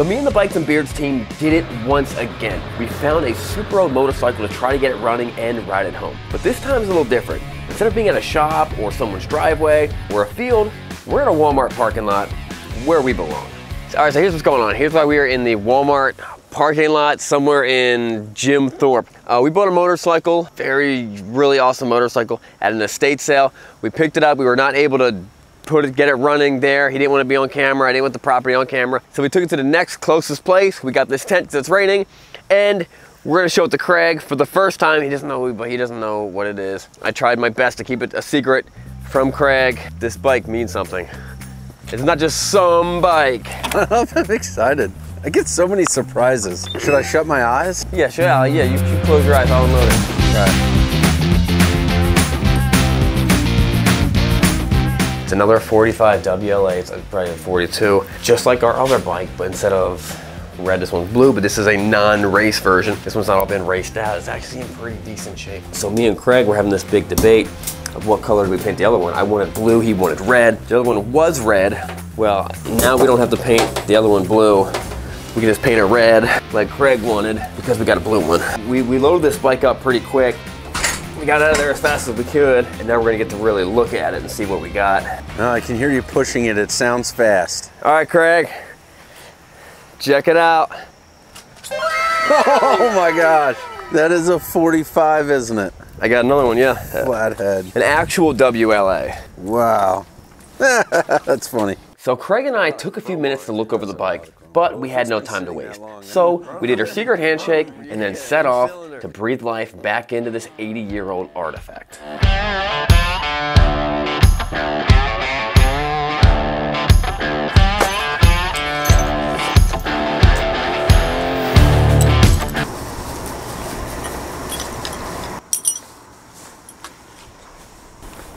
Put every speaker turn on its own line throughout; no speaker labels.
So me and the Bikes and Beards team did it once again. We found a super old motorcycle to try to get it running and ride it home. But this time is a little different. Instead of being at a shop or someone's driveway or a field, we're in a Walmart parking lot where we belong. All right, so here's what's going on. Here's why we are in the Walmart parking lot somewhere in Jim Thorpe. Uh, we bought a motorcycle, very, really awesome motorcycle at an estate sale. We picked it up. We were not able to put it, get it running there. He didn't want to be on camera. I didn't want the property on camera. So we took it to the next closest place. We got this tent it's raining and we're gonna show it to Craig for the first time. He doesn't know, but he doesn't know what it is. I tried my best to keep it a secret from Craig. This bike means something. It's not just some bike.
I'm excited. I get so many surprises. Should I shut my eyes?
Yeah, sure. Uh, yeah, you, you close your eyes. I'll it.
All right.
It's another 45 WLA. It's probably a 42, just like our other bike, but instead of red, this one's blue. But this is a non-race version. This one's not all been raced out. It's actually in pretty decent shape. So me and Craig were having this big debate of what color do we paint the other one. I wanted blue. He wanted red. The other one was red. Well, now we don't have to paint the other one blue. We can just paint it red like Craig wanted because we got a blue one. We, we loaded this bike up pretty quick. We got out of there as fast as we could, and now we're gonna get to really look at it and see what we got.
No, I can hear you pushing it. It sounds fast.
All right, Craig, check it out.
Oh my gosh. That is a 45, isn't it?
I got another one, yeah.
Flathead.
An actual WLA.
Wow. That's funny.
So Craig and I took a few minutes to look over the bike, but we had no time to waste. So we did our secret handshake and then set off to breathe life back into this 80 year old artifact.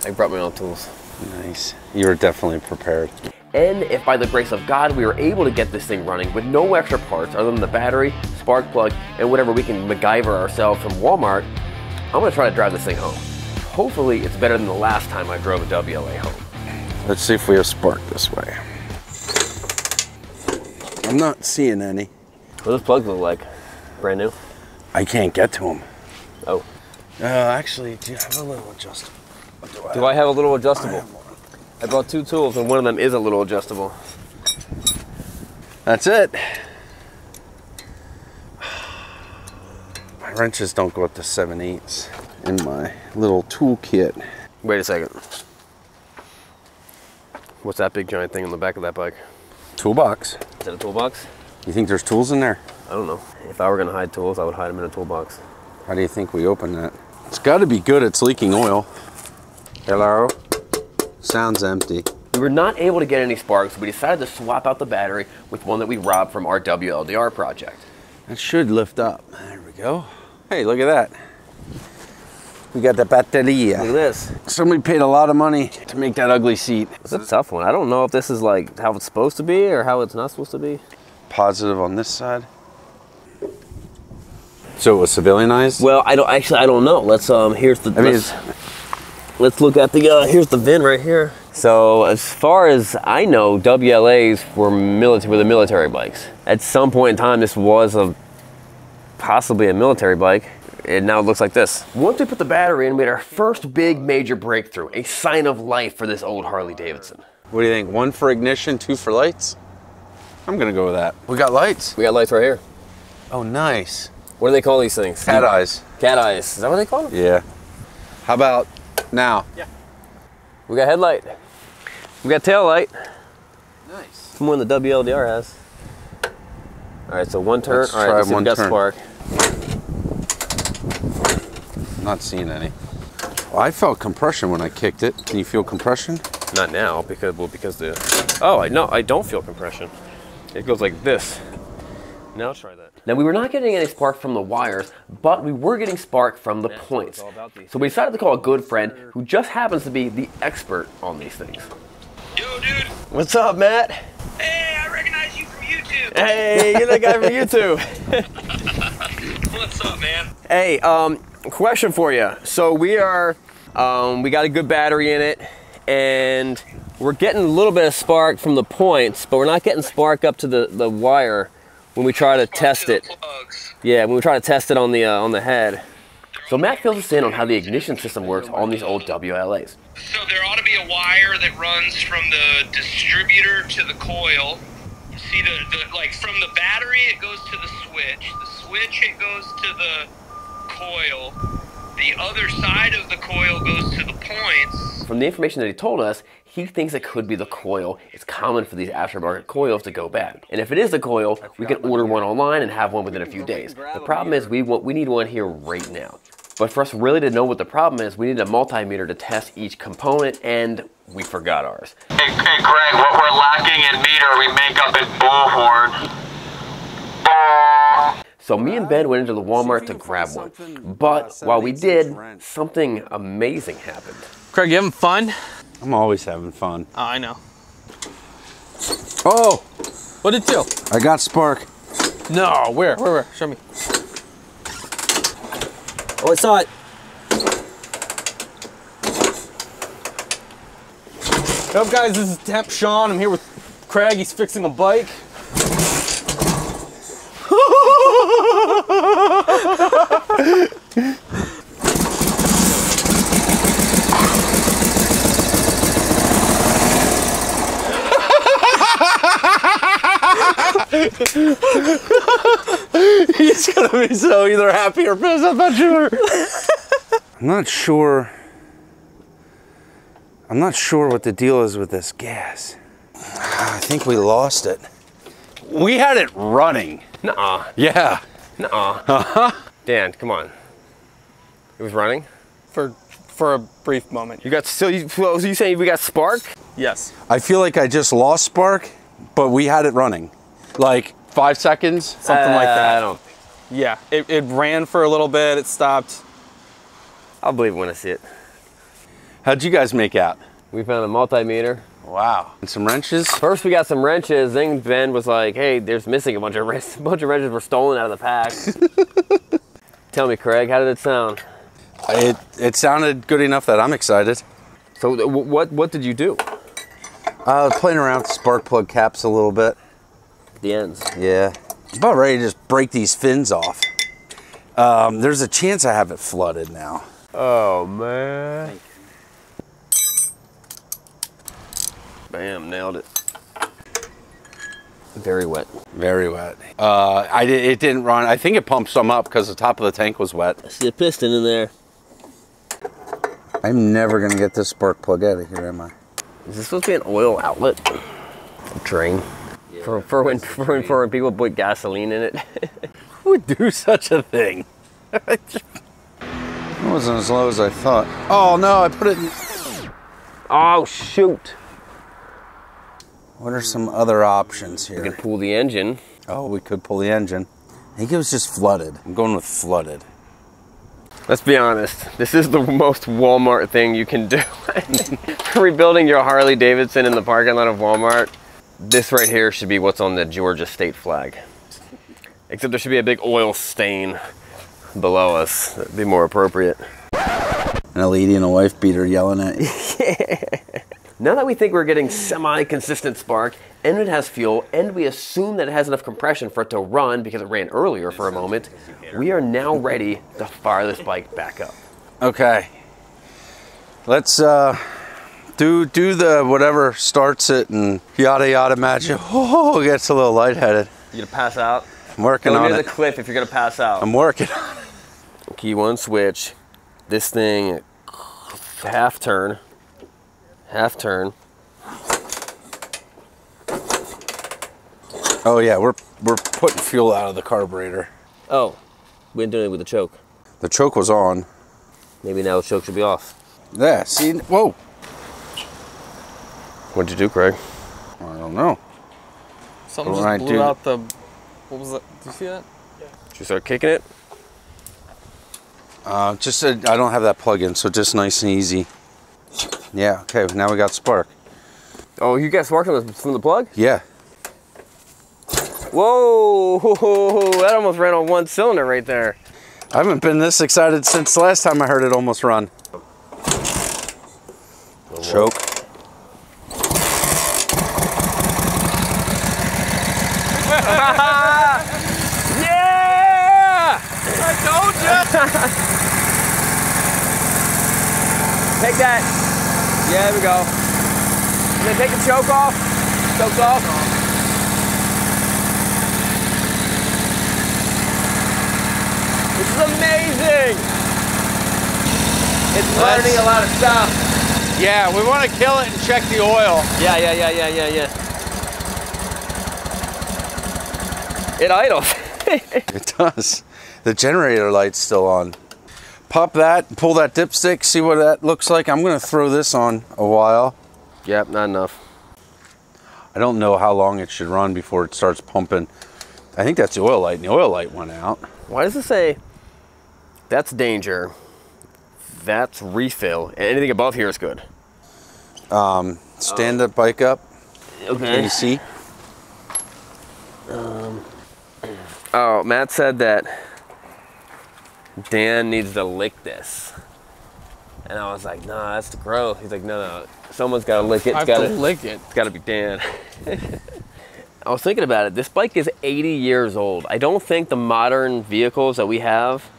I brought my own tools.
Nice. You were definitely prepared.
And if by the grace of God we were able to get this thing running with no extra parts other than the battery, spark plug, and whatever we can MacGyver ourselves from Walmart, I'm gonna try to drive this thing home. Hopefully it's better than the last time I drove a WLA home.
Let's see if we have spark this way. I'm not seeing any.
What those plugs look like? Brand new?
I can't get to them.
Oh.
Uh, actually, do you have a little adjustable?
Do I have a little adjustable? I brought two tools and one of them is a little adjustable.
That's it. My wrenches don't go up to 7 eighths in my little toolkit.
Wait a second. What's that big giant thing on the back of that bike?
Toolbox.
Is that a toolbox?
You think there's tools in there?
I don't know. If I were gonna hide tools, I would hide them in a toolbox.
How do you think we open that? It's got to be good. It's leaking oil. Hello? Sounds empty.
We were not able to get any sparks, so we decided to swap out the battery with one that we robbed from our WLDR project.
That should lift up. There we go. Hey, look at that. We got the batteria.
Look at this.
Somebody paid a lot of money to make that ugly seat.
It's a tough one. I don't know if this is like how it's supposed to be or how it's not supposed to be.
Positive on this side. So it was civilianized?
Well, I don't actually. I don't know. Let's um. Here's the.
I mean,
let's, let's look at the. Uh, here's the VIN right here. So as far as I know, WLAs were military were the military bikes. At some point in time, this was a possibly a military bike. And now it looks like this. Once we put the battery in, we had our first big major breakthrough, a sign of life for this old Harley Davidson.
What do you think? One for ignition, two for lights? I'm gonna go with that. We got lights.
We got lights right here.
Oh, nice.
What do they call these things?
Cat eyes.
Cat eyes. Is that what they call them?
Yeah. How about now?
We got headlight. We got tail light.
Nice.
From one the WLDR has. All right, so one turn.
Let's
All right,
try
let's see if
one
we got
turn.
spark.
Not seeing any. Well, I felt compression when I kicked it. Can you feel compression?
Not now because well because the oh I no I don't feel compression. It goes like this. Now try that. Now we were not getting any spark from the wires, but we were getting spark from the points. So we decided to call a good friend who just happens to be the expert on these things.
Yo, dude.
What's up, Matt?
Hey, I recognize you from YouTube.
Hey, you're the guy from YouTube.
What's up, man?
Hey, um, question for you. So we are, um, we got a good battery in it, and we're getting a little bit of spark from the points, but we're not getting spark up to the, the wire when we try to test it. Yeah, when we try to test it on the uh, on the head. So Matt fills us in on how the ignition system works on these old WLAs.
So there ought to be a wire that runs from the distributor to the coil. You see the, the like from the battery it goes to the switch. The switch it goes to the coil. The other side of the coil goes to the points.
From the information that he told us, he thinks it could be the coil. It's common for these aftermarket coils to go bad. And if it is the coil, we can order one online and have one within a few days. The problem is we want we need one here right now. But for us really to know what the problem is, we need a multimeter to test each component, and we forgot ours.
Hey, hey Greg, what we're lacking in meter, we make up in bullhorn.
So me and Ben went into the Walmart to grab one. But while we did, something amazing happened.
Craig, you having fun?
I'm always having fun.
Oh, I know.
Oh,
What did you? do?
I got spark.
No, where? Where? Where? Show me.
Oh, I saw it.
What up, guys? This is Temp Sean. I'm here with Craig. He's fixing a bike. He's gonna be so either happy or pissed. I'm not sure.
I'm not sure. I'm not sure what the deal is with this gas. I think we lost it. We had it running.
Nuh-uh.
Yeah.
Nuh-uh. Uh-huh. Dan, come on. It was running?
For for a brief moment.
You got still you, so you saying we got spark?
Yes.
I feel like I just lost spark, but we had it running. Like five seconds.
Something like
Uh,
that.
I don't
Yeah. It, it ran for a little bit. It stopped.
I'll believe it when I see it.
How'd you guys make out?
We found a multimeter.
Wow. And some wrenches.
First we got some wrenches, then Ben was like, hey, there's missing a bunch of wrenches. A bunch of wrenches were stolen out of the pack. Tell me, Craig, how did it sound?
It it sounded good enough that I'm excited.
So what what did you do?
I was playing around with spark plug caps a little bit.
The ends.
Yeah. I'm about ready to just break these fins off. Um, there's a chance I have it flooded now.
Oh man. Bam, nailed it. Very wet.
Very wet. Uh, I did, it didn't run. I think it pumped some up because the top of the tank was wet.
I see a piston in there.
I'm never gonna get this spark plug out of here, am I?
Is this supposed to be an oil outlet? Drain. For, for when for when, for when people put gasoline in it.
Who would do such a thing? it wasn't as low as I thought. Oh no, I put it in.
oh shoot!
What are some other options here?
We can pull the engine.
Oh, we could pull the engine. I think it was just flooded. I'm going with flooded.
Let's be honest. This is the most Walmart thing you can do. Rebuilding your Harley Davidson in the parking lot of Walmart. This right here should be what's on the Georgia state flag. Except there should be a big oil stain below us. That'd be more appropriate.
And a lady and a wife beater yelling at you.
Now that we think we're getting semi-consistent spark, and it has fuel, and we assume that it has enough compression for it to run because it ran earlier for a moment, we are now ready to fire this bike back up.
Okay. Let's uh do do the whatever starts it and yada yada magic. Oh, it gets a little lightheaded.
You gonna pass out?
I'm working
Go
on
near
it.
the cliff if you're gonna pass out.
I'm working on it.
Key one switch. This thing, half turn, half turn.
Oh yeah, we're we're putting fuel out of the carburetor.
Oh, we didn't do it with the choke.
The choke was on.
Maybe now the choke should be off.
Yeah, see whoa.
What'd you do, Craig?
I don't know.
Something
What
just
I
blew
do-
out the. What was that? Do you see that?
Should we start kicking it?
Uh, just uh, I don't have that plug in, so just nice and easy. Yeah, okay, now we got spark.
Oh, you got spark from the, from the plug?
Yeah.
Whoa, that almost ran on one cylinder right there.
I haven't been this excited since the last time I heard it almost run. Choke.
Take that. Yeah, there we go. And then take the choke off. Choke's off. This is amazing. It's learning a lot of stuff.
Yeah, we want to kill it and check the oil.
Yeah, yeah, yeah, yeah, yeah, yeah. It idles.
It does. The generator light's still on. Pop that, pull that dipstick, see what that looks like. I'm gonna throw this on a while.
yep, not enough.
I don't know how long it should run before it starts pumping. I think that's the oil light, and the oil light went out.
Why does it say that's danger, that's refill, and anything above here is good?
Um, stand that bike up. Can
Okay.
you see?
Um, oh, Matt said that Dan needs to lick this. And I was like, nah, that's the growth. He's like, no, no, someone's got to lick it.
I
It's
have
got
to lick it.
It's got to be Dan. I was thinking about it. This bike is 80 years old. I don't think the modern vehicles that we have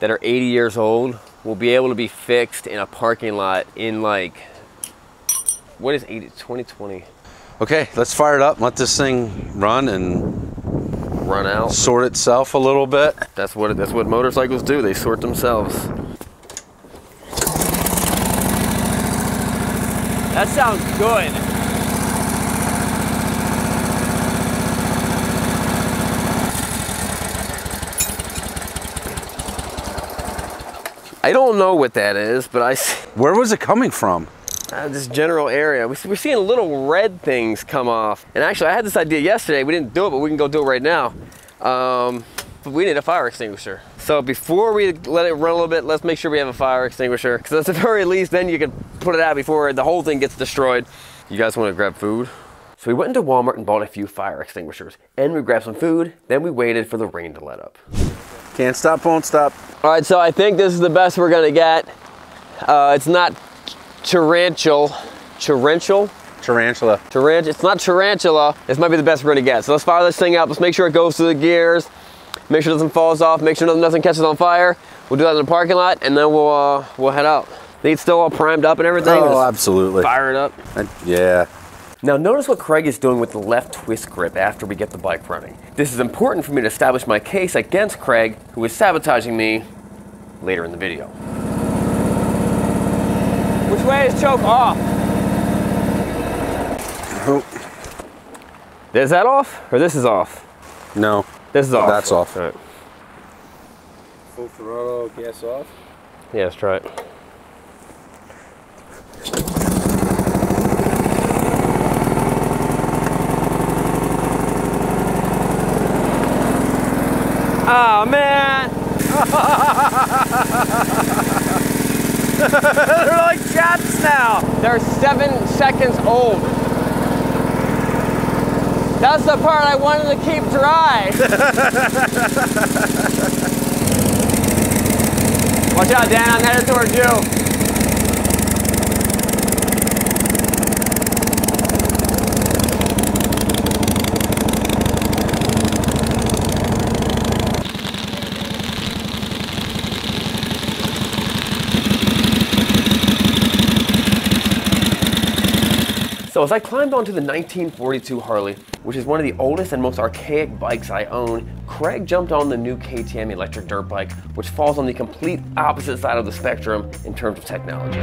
that are 80 years old will be able to be fixed in a parking lot in like what is 80 2020
Okay, let's fire it up. Let this thing run and
run out.
sort itself a little bit.
That's what that's what motorcycles do. They sort themselves. That sounds good. I don't know what that is, but I see
Where was it coming from?
Uh, this general area. We We're seeing little red things come off. And actually, I had this idea yesterday. We didn't do it, but we can go do it right now. Um, but we need a fire extinguisher. So before we let it run a little bit, let's make sure we have a fire extinguisher. Because at the very least, then you can put it out before the whole thing gets destroyed. You guys want to grab food? So we went into Walmart and bought a few fire extinguishers. And we grabbed some food. Then we waited for the rain to let up.
Can't stop, won't stop.
All right, so I think this is the best we're gonna get. Uh, it's not torrential, torrential,
Tarantula.
tarant. It's not tarantula. This might be the best we're gonna get. So let's fire this thing up. Let's make sure it goes through the gears. Make sure nothing falls off. Make sure nothing, catches on fire. We'll do that in the parking lot, and then we'll uh, we'll head out. It's still all primed up and everything.
Oh, absolutely.
fire it up.
I- yeah.
Now notice what Craig is doing with the left twist grip after we get the bike running. This is important for me to establish my case against Craig, who is sabotaging me later in the video. Which way is choke off?
Oh,
Is that off? Or this is off?
no.
This is off.
That's off.
All right.
Full throttle, gas off.
Yeah, let's try it. Oh man! They're like jets now. They're seven seconds old. That's the part I wanted to keep dry. Watch out, Dan. I'm headed towards you. So as I climbed onto the 1942 Harley, which is one of the oldest and most archaic bikes I own, Craig jumped on the new KTM electric dirt bike, which falls on the complete opposite side of the spectrum in terms of technology.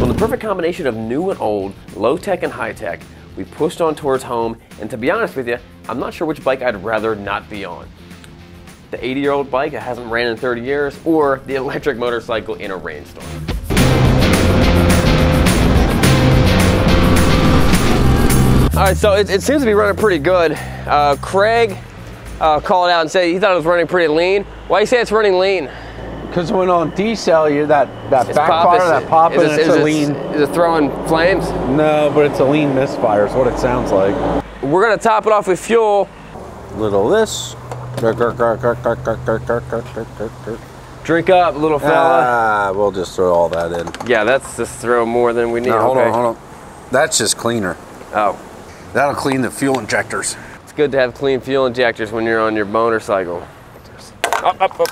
In the perfect combination of new and old, low tech and high tech, we pushed on towards home, and to be honest with you, I'm not sure which bike I'd rather not be on. The 80 year old bike that hasn't ran in 30 years, or the electric motorcycle in a rainstorm. All right, so it, it seems to be running pretty good. Uh, Craig uh, called out and said he thought it was running pretty lean. Why do you say it's running lean?
Because when on decel, you're that, that
It's
back
pop-
part of that pop,
is
and
it-
it's
is
a
it-
lean.
Is it throwing flames?
No, but it's a lean misfire, is what it sounds like.
We're gonna top it off with fuel.
Little this.
Drink up, little fella.
Ah, we'll just throw all that in.
yeah, that's just throw more than we need.
No, hold
okay.
on, hold on. That's just cleaner.
Oh,
That'll clean the fuel injectors.
let's good to have clean fuel injectors when you're on your motorcycle. Up, up, up.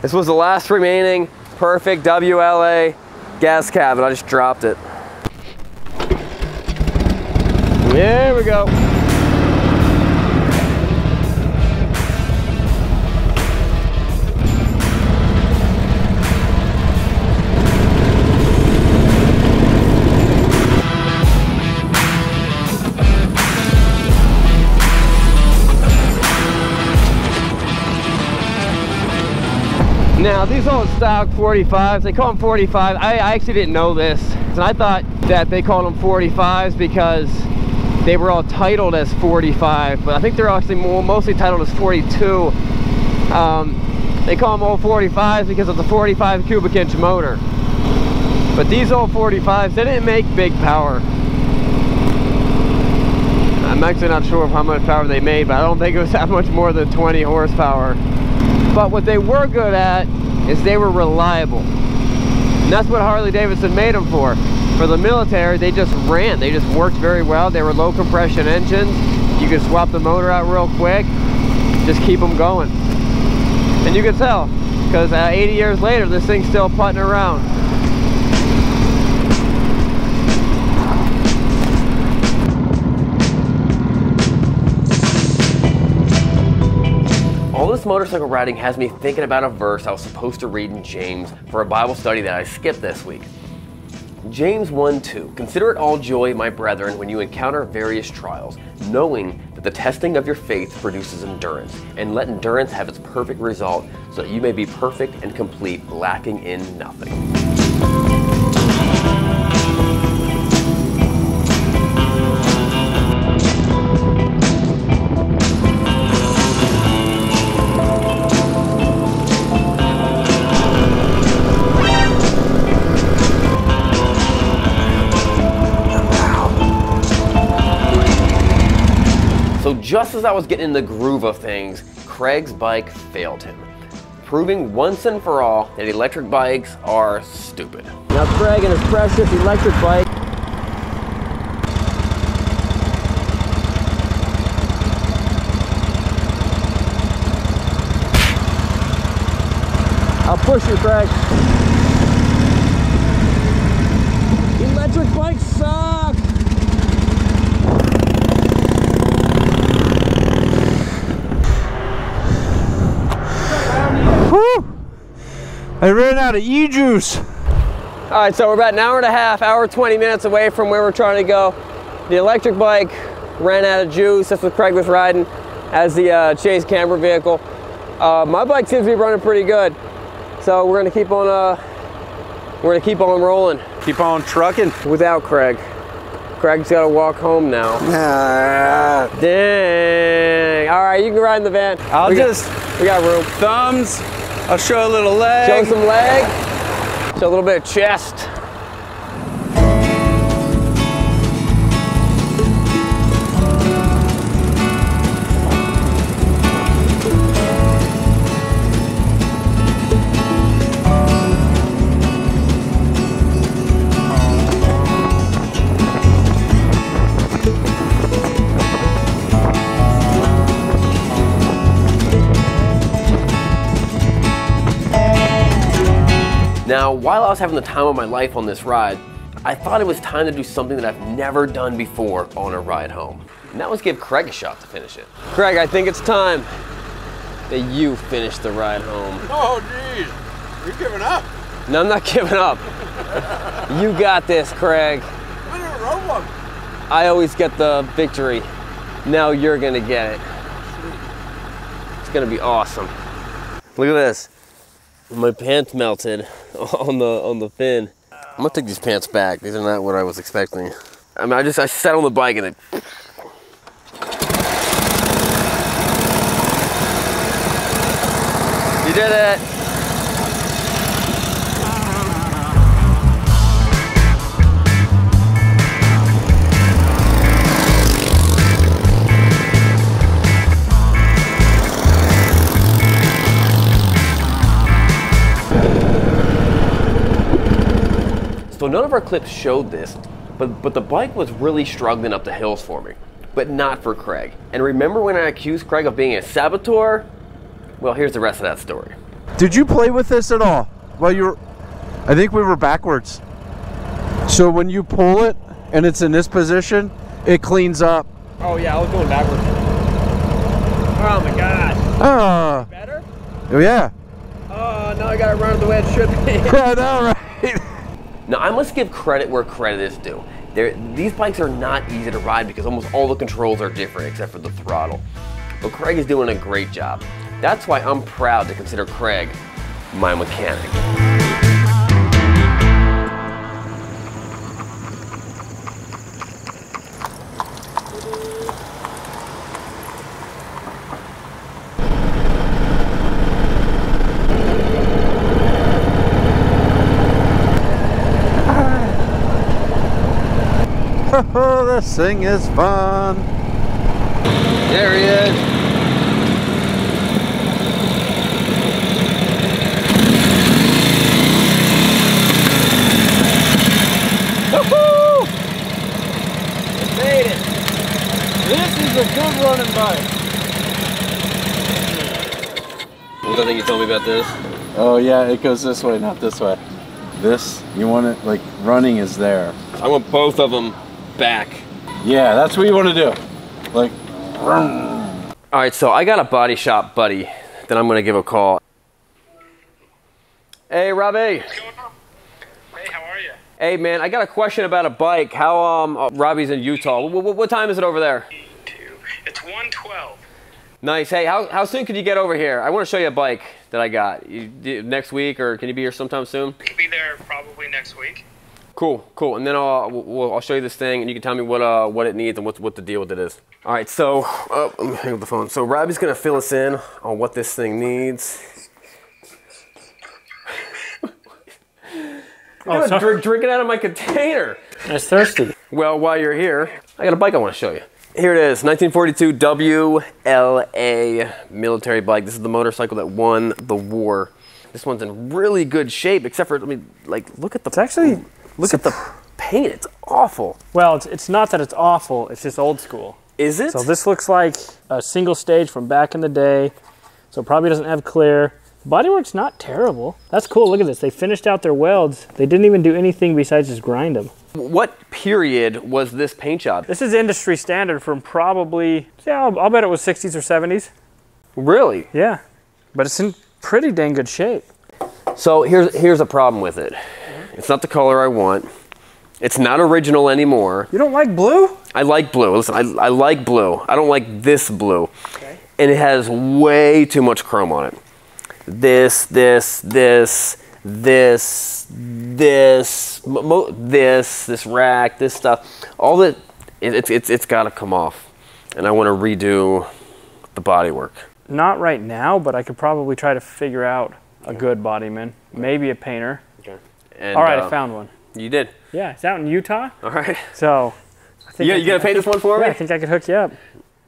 This was the last remaining perfect WLA gas cap, and I just dropped it. There we go. Now these old stock 45s, they call them 45. I, actually didn't know this. And I thought that they called them 45s because they were all titled as 45, but I think they're actually more, mostly titled as 42. Um, they call them old 45s because of the 45 cubic inch motor. But these old 45s, they didn't make big power. I'm actually not sure of how much power they made, but I don't think it was that much more than 20 horsepower. But what they were good at is they were reliable. And that's what Harley Davidson made them for. For the military, they just ran. They just worked very well. They were low compression engines. You could swap the motor out real quick. Just keep them going. And you can tell, because uh, 80 years later, this thing's still putting around. All this motorcycle riding has me thinking about a verse I was supposed to read in James for a Bible study that I skipped this week. James 1 2. Consider it all joy, my brethren, when you encounter various trials, knowing that the testing of your faith produces endurance. And let endurance have its perfect result, so that you may be perfect and complete, lacking in nothing. Just as I was getting in the groove of things, Craig's bike failed him, proving once and for all that electric bikes are stupid. Now Craig and his precious electric bike I'll push you, Craig. Electric bikes suck!
I ran out of e-juice.
All right, so we're about an hour and a half, hour 20 minutes away from where we're trying to go. The electric bike ran out of juice. That's what Craig was riding as the uh, chase camper vehicle. Uh, my bike seems to be running pretty good. So we're gonna keep on, uh, we're gonna keep on rolling
Keep on trucking.
without Craig. Craig's gotta walk home now. Dang. All right, you can ride in the van.
I'll
we
just
got, we got room.
thumbs. I'll show a little leg.
Show some leg. Show a little bit of chest. Now, while I was having the time of my life on this ride, I thought it was time to do something that I've never done before on a ride home. And that was give Craig a shot to finish it. Craig, I think it's time that you finish the ride home.
Oh, geez. You're giving up.
No, I'm not giving up. you got this, Craig.
I didn't run one.
I always get the victory. Now you're gonna get it. It's gonna be awesome. Look at this. My pants melted on the on the fin. I'm gonna take these pants back. These are not what I was expecting. I mean, I just I sat on the bike and it. You did it. None of our clips showed this, but, but the bike was really struggling up the hills for me. but not for Craig. And remember when I accused Craig of being a saboteur? Well, here's the rest of that story.
Did you play with this at all? Well, you're. I think we were backwards. So when you pull it and it's in this position, it cleans up.
Oh yeah, I was going backwards. Oh my gosh.
Ah,
Better?
oh, yeah.
Oh, now I gotta run the way it should be.
I know, right?
Now, I must give credit where credit is due. They're, these bikes are not easy to ride because almost all the controls are different except for the throttle. But Craig is doing a great job. That's why I'm proud to consider Craig my mechanic.
This thing is fun.
There he is.
Woohoo! Made it. This is a good running bike.
What do you think you told me about this?
Oh yeah, it goes this way, not this way. This, you want it like running is there.
I want both of them back.
Yeah, that's what you want to do. Like,
All right, so I got a body shop buddy that I'm gonna give a call. Hey, Robbie.
What's going on? Hey, how are you?
Hey, man, I got a question about a bike. How um, uh, Robbie's in Utah. What, what time is it over there?
Two. It's 112.
Nice. Hey, how, how soon could you get over here? I want to show you a bike that I got. You, do- next week, or can you be here sometime soon?
Could be there probably next week.
Cool, cool. And then I'll we'll, I'll show you this thing, and you can tell me what uh what it needs and what what the deal with it is. All right. So, oh, let me hang up the phone. So Robbie's gonna fill us in on what this thing needs.
Oh, sorry.
drink, drinking out of my container.
I was thirsty.
Well, while you're here, I got a bike I want to show you. Here it is, 1942 WLA military bike. This is the motorcycle that won the war. This one's in really good shape, except for I mean, like look at the
It's actually
look at the paint. It's awful.
well. It's, it's not that it's awful. It's just old school.
Is it?
So this looks like a single stage from back in the day. So it probably doesn't have clear. Bodywork's not terrible. That's cool. Look at this. They finished out their welds. They didn't even do anything besides just grind them.
what period was this paint job?
This is industry standard from probably, yeah, I'll, I'll bet it was 60s or 70s.
Really?
Yeah. But it's in pretty dang good shape.
So here's here's a problem with it. It's not the color I want. It's not original anymore.
You don't like blue?
I like blue. Listen, I, I like blue. I don't like this blue. Okay. And it has way too much chrome on it. This, this, this, this, this, this, this rack, this stuff. All that, it, it's, it's, it's got to come off. And I want to redo the bodywork.
Not right now, but I could probably try to figure out a good bodyman. Maybe a painter.
And,
All right,
uh,
I found one.
You did.
Yeah, it's out in Utah.
All right.
So I think
You,
I
you gonna paint this one for
Yeah,
me?
I think I could hook you up.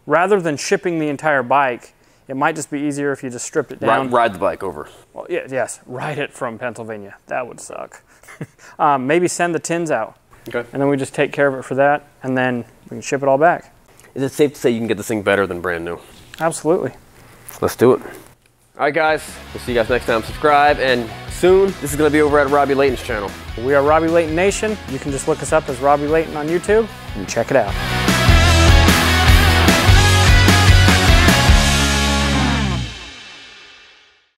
Rather than shipping the entire bike, it might just be easier if you just stripped it down.
Ride, ride the bike over.
Well, yeah, yes, ride it from Pennsylvania. That would suck. um, maybe send the tins out,
Okay.
and then we just take care of it for that, and then we can ship it all back.
Is it safe to say you can get this thing better than brand new?
Absolutely.
Let's do it. All right, guys. We'll see you guys next time. Subscribe, and soon this is to be over at Robbie Layton's channel.
We are Robbie Layton Nation. You can just look us up as Robbie Layton on YouTube and check it out.